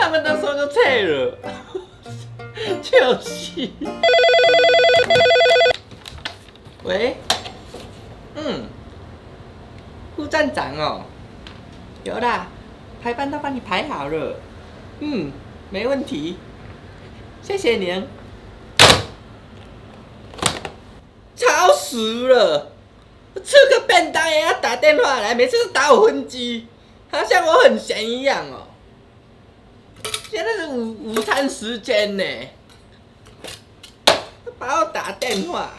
他们那时候就退了，就是。喂，嗯，副站长哦，有啦，排班都帮你排好了，嗯，没问题，谢谢您。吵死了，吃个便当也要打电话来，每次都打我分机，好像我很闲一样哦。现在是午午餐时间呢，把我打电话。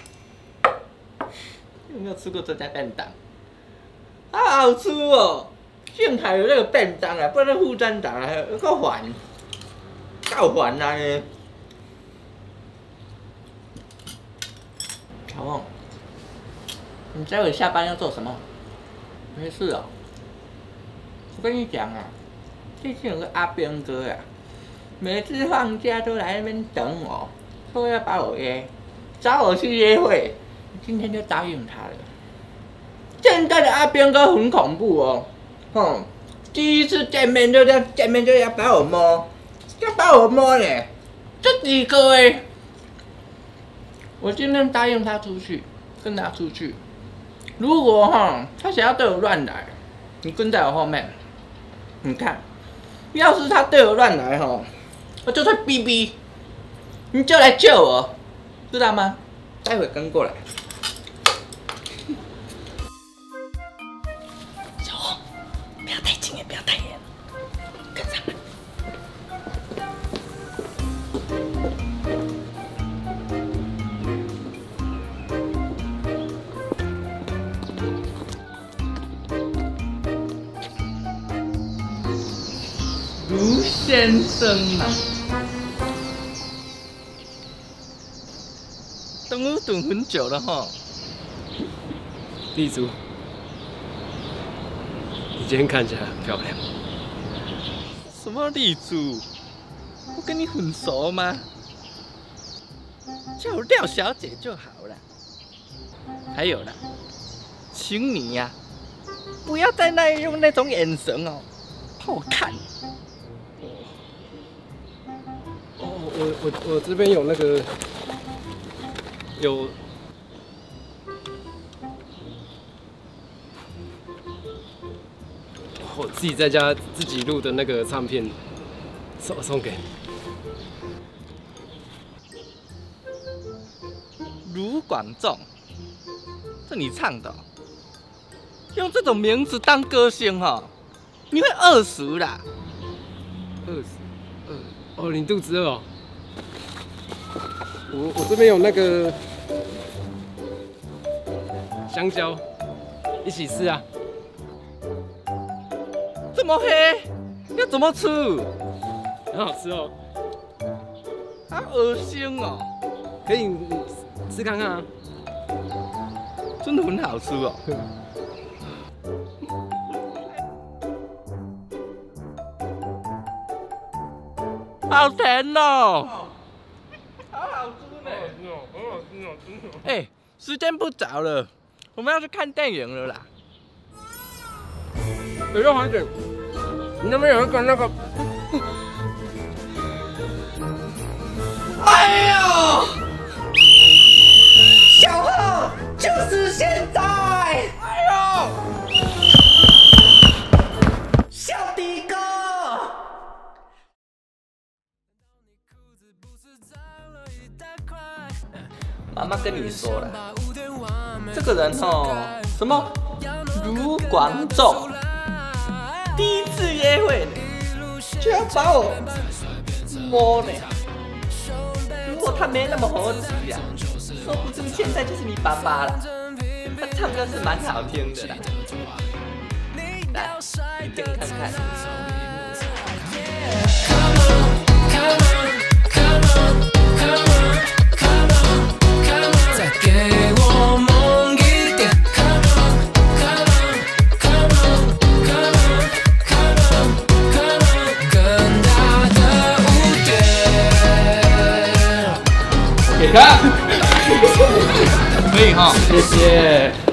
有没有吃过这家便当？好好吃哦！幸好有那个便当啊，不然那副站长啊，够烦，够烦啊！小梦，你待会下班要做什么？没事哦。我跟你讲啊，最近有个阿兵哥啊，每次放假都来那边等我，说要把我约，找我去约会。今天就答应他了。现在的阿兵哥很恐怖哦，哼，第一次见面就要见面就要把我摸，要把我摸嘞，这几个哎。我今天答应他出去，跟他出去。如果哈他想要对我乱来，你跟在我后面，你看，要是他对我乱来哈，我就在逼逼你就来救我。知道吗？待会跟过来。小红不要太近也不要太远。卢先生啊，等我等很久了哈。丽珠，你今天看起来很漂亮。什么丽珠？我跟你很熟吗？叫廖小姐就好了。还有呢，请你呀，不要再那用那种眼神哦，怕我看。我我我这边有那个有，我自己在家自己录的那个唱片，送送给卢广仲，这你唱的？用这种名字当歌星哈，你会饿死啦。饿死？饿？哦，你肚子饿哦？我我这边有那个香蕉，一起吃啊！这么黑，要怎么吃？很好吃哦，好恶心哦！可以吃看看啊，真的很好吃哦，好甜哦！好好吃，好好吃哦，好好吃哦哎，时间不早了，我们要去看电影了啦。等下，黄姐，你那边有一个那个。哎呦！妈妈跟你说了，这个人哦，什么卢广仲，第一次约会就要把我摸呢。如果他没那么猴子呀，说不定现在就是你爸爸了。他唱歌是蛮好听的啦，来，你听看看。看，可以哈，谢谢。